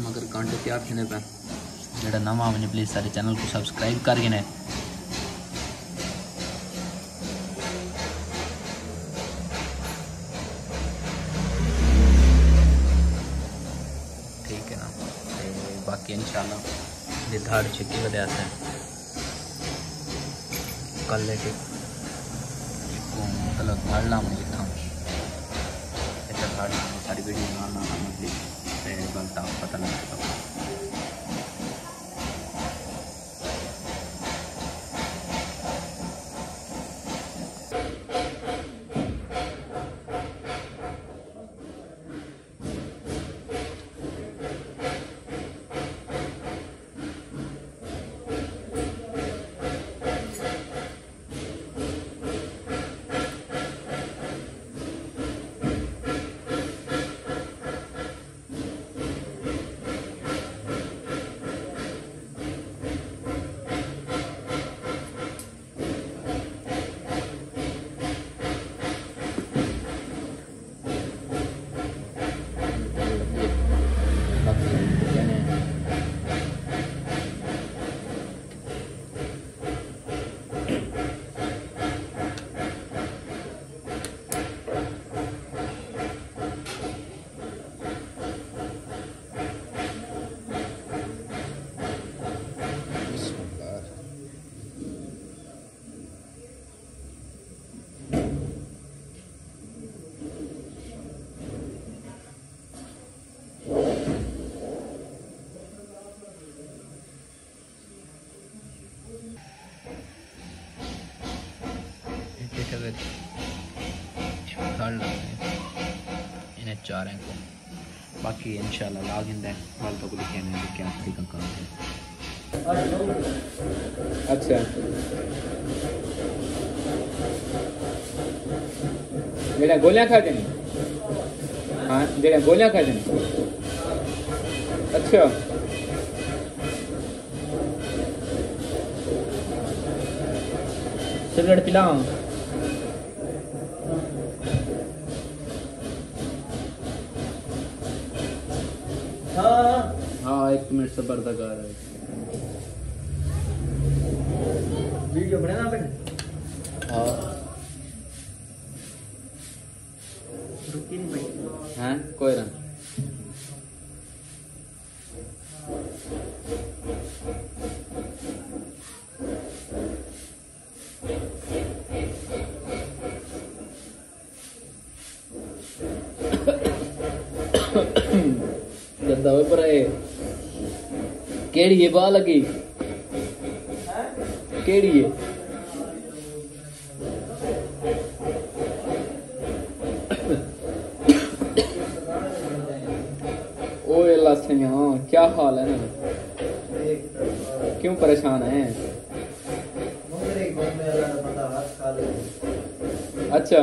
मगर कांटे तैयार थे पे? नवा मुझे प्लीज़ सारे चैनल को सब्सक्राइब करके ने। ठीक है ना? बाकी इंशाल्लाह निर्धारित छक्की वजह से कल लेके। धाड़ लाम लिखा ऐसा धाड़ लाम सारी बनाना मतलब से गलत आप पता लग चार हैं को बाकी लाग इंदा वाल तो लिखे ने क्या तरीका काम है। अच्छा। जेड़ा गोलियाँ खाते ने? हाँ जेड़ा गोलियाँ खाते ने? अच्छा। सिगरेट पिलाओ मिनट से पर्दा कर रहा है। वीडियो बनाना हाँ रुकी नहीं भाई। हैं कोई ना। केड़ी है बाल लगी केड़ी है? क्या हाल है? ना क्यों परेशान है? अच्छा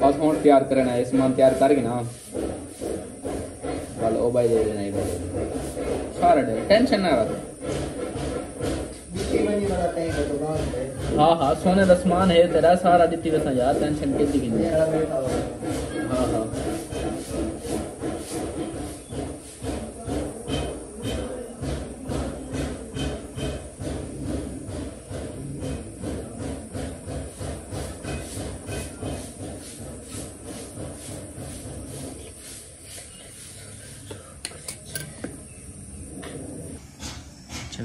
बस हूँ तैयार करना है समान तैयार करके ना। चल, ओ भाई, दे देना ये है सारा डे टेंशन ना टैंक है हाँ सोने का समान है तेरा सारा दित्ती वैसा यार टेंशन कैसी हाँ हाँ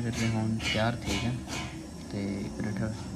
धीरे धीरे हम तैयार थे गए तो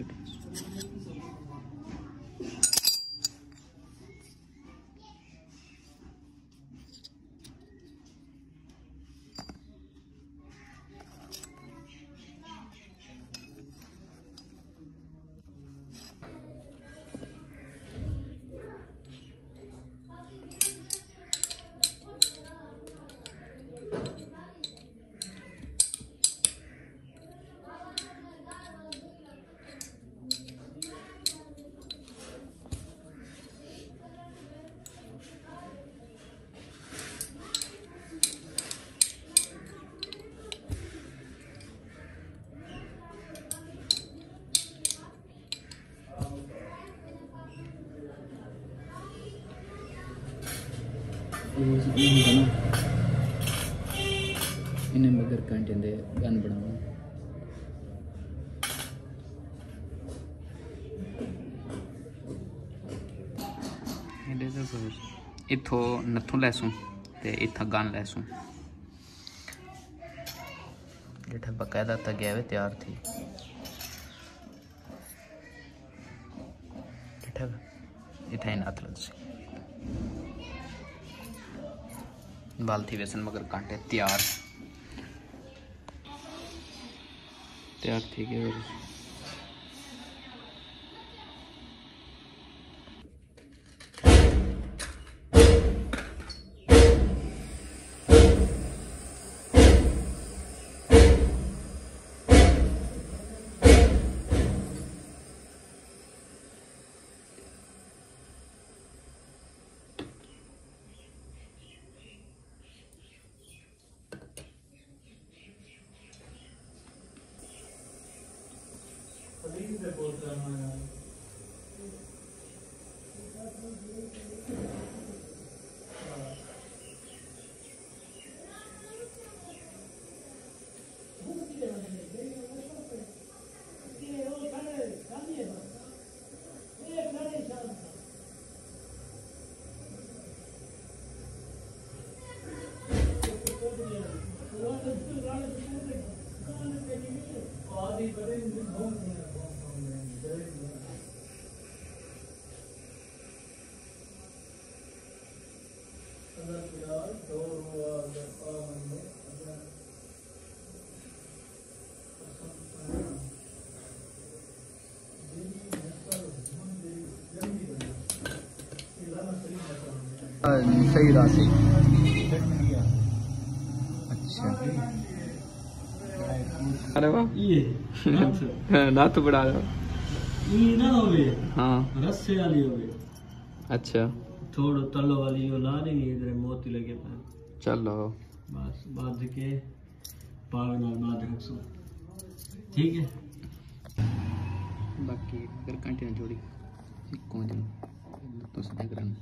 attributes. ਇਹ ਜਿੱਦਾਂ ਹੁੰਦਾ ਨਾ ਇਹਨੇ ਮਗਰ ਕੰਟੈਂਟ ਦੇ ਗਨ ਬਣਾਉਣਾ। ਇਹਦੇ ਤੋਂ ਫਿਰ ਇਥੋਂ ਨੱਥੋਂ ਲੈਸੂ ਤੇ ਇਥਾਂ ਗਨ ਲੈਸੂ। ਜਿਹੜਾ ਬਕਾਇਦਾ ਤਗਿਆ ਹੋਵੇ ਤਿਆਰ ਥੀ। ਠੀਕ ਹੈ ਇਥੇ ਨਾ ਥਲਸੀ लग बेसन मगर कांटे तैयार। तैयार किसे बोलते सही राशि अच्छा अरे वाह। ये। दांत बढ़ा रहा ये ना हो गए हाँ। रस से वाली हो अच्छा। થોડો તલો વાલીઓ લારી એટલે મોતી લગે પણ ચલો બસ બાંધ કે પાવે નાલ બાંધ રાખશું ઠીક હે બાકી અગર કાંટી ના જોડી કોણ તો સીધા કરવાનું